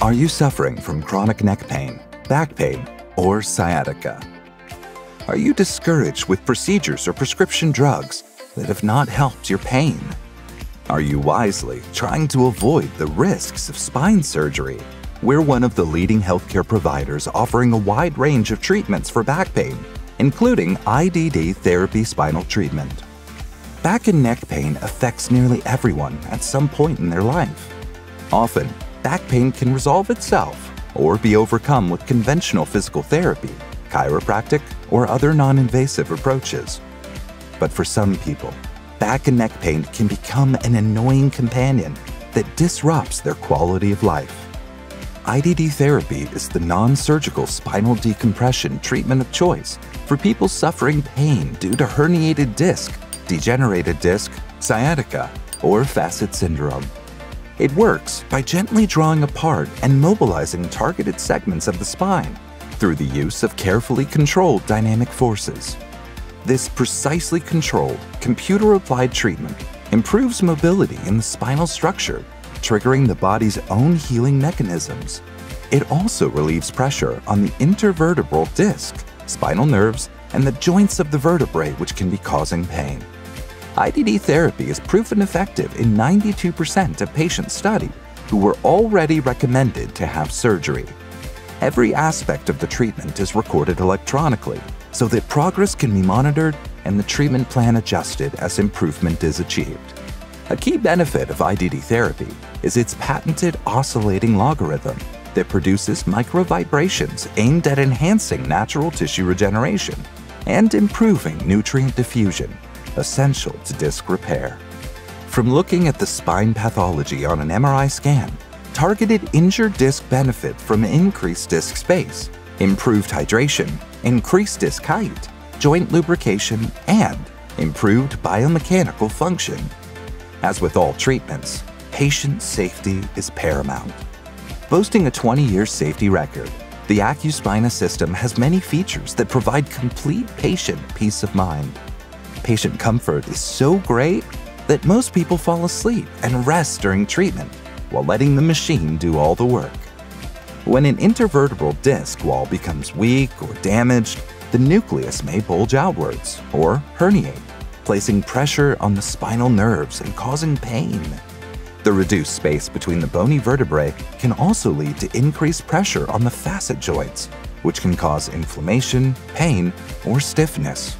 Are you suffering from chronic neck pain, back pain, or sciatica? Are you discouraged with procedures or prescription drugs that have not helped your pain? Are you wisely trying to avoid the risks of spine surgery? We're one of the leading healthcare providers offering a wide range of treatments for back pain, including IDD therapy spinal treatment. Back and neck pain affects nearly everyone at some point in their life. Often, back pain can resolve itself or be overcome with conventional physical therapy, chiropractic, or other non invasive approaches. But for some people, back and neck pain can become an annoying companion that disrupts their quality of life. IDD therapy is the non surgical spinal decompression treatment of choice for people suffering pain due to herniated disc, degenerated disc, sciatica, or facet syndrome. It works by gently drawing apart and mobilizing targeted segments of the spine through the use of carefully controlled dynamic forces. This precisely controlled, computer-applied treatment improves mobility in the spinal structure, triggering the body's own healing mechanisms. It also relieves pressure on the intervertebral disc, spinal nerves, and the joints of the vertebrae which can be causing pain. IDD therapy is proven effective in 92% of patients studied who were already recommended to have surgery. Every aspect of the treatment is recorded electronically so that progress can be monitored and the treatment plan adjusted as improvement is achieved. A key benefit of IDD therapy is its patented oscillating algorithm that produces microvibrations aimed at enhancing natural tissue regeneration and improving nutrient diffusion essential to disc repair. From looking at the spine pathology on an MRI scan, targeted injured disc benefit from increased disc space, improved hydration, increased disc height, joint lubrication, and improved biomechanical function. As with all treatments, patient safety is paramount. Boasting a 20-year safety record, the Accuspina system has many features that provide complete patient peace of mind patient comfort is so great that most people fall asleep and rest during treatment while letting the machine do all the work. When an intervertebral disc wall becomes weak or damaged, the nucleus may bulge outwards or herniate, placing pressure on the spinal nerves and causing pain. The reduced space between the bony vertebrae can also lead to increased pressure on the facet joints, which can cause inflammation, pain, or stiffness.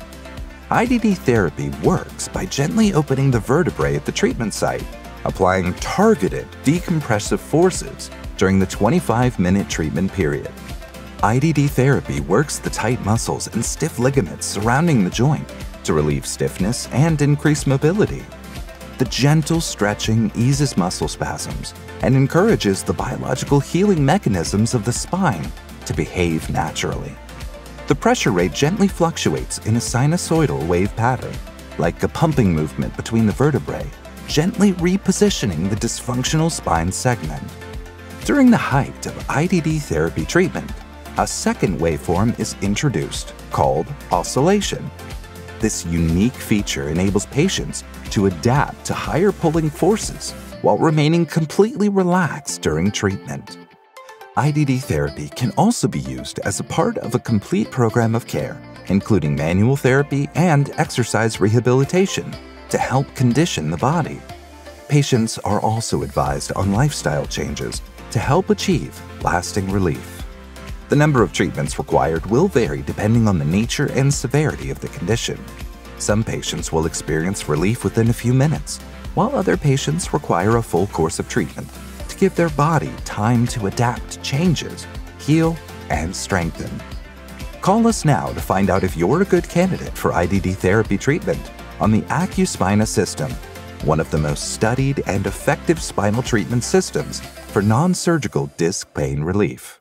IDD therapy works by gently opening the vertebrae at the treatment site, applying targeted decompressive forces during the 25-minute treatment period. IDD therapy works the tight muscles and stiff ligaments surrounding the joint to relieve stiffness and increase mobility. The gentle stretching eases muscle spasms and encourages the biological healing mechanisms of the spine to behave naturally. The pressure rate gently fluctuates in a sinusoidal wave pattern, like a pumping movement between the vertebrae, gently repositioning the dysfunctional spine segment. During the height of IDD therapy treatment, a second waveform is introduced called oscillation. This unique feature enables patients to adapt to higher pulling forces while remaining completely relaxed during treatment. IDD therapy can also be used as a part of a complete program of care, including manual therapy and exercise rehabilitation to help condition the body. Patients are also advised on lifestyle changes to help achieve lasting relief. The number of treatments required will vary depending on the nature and severity of the condition. Some patients will experience relief within a few minutes, while other patients require a full course of treatment give their body time to adapt to changes, heal, and strengthen. Call us now to find out if you're a good candidate for IDD therapy treatment on the Accuspina system, one of the most studied and effective spinal treatment systems for non-surgical disc pain relief.